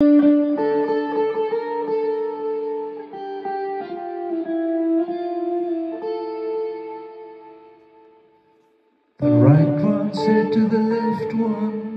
The right one said to the left one,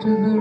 to the